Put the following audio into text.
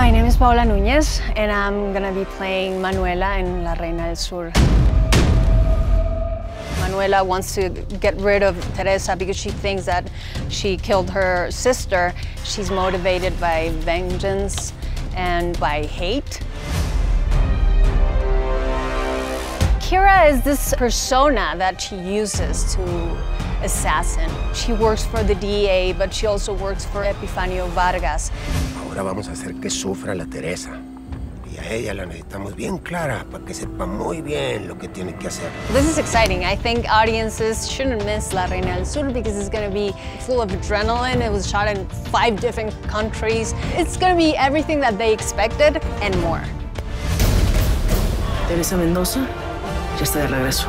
is Paola Núñez, and I'm gonna be playing Manuela in La Reina del Sur. Manuela wants to get rid of Teresa because she thinks that she killed her sister. She's motivated by vengeance and by hate. Kira is this persona that she uses to assassin. She works for the DEA, but she also works for Epifanio Vargas. Ahora vamos a hacer que sufra la Teresa. Y a ella la necesitamos bien clara para que sepa muy bien lo que tiene que hacer. This is exciting. I think audiences shouldn't miss La Reina del Sur because it's going to be full of adrenaline. It was shot in five different countries. It's going to be everything that they expected and more. Teresa Mendoza ya está de regreso.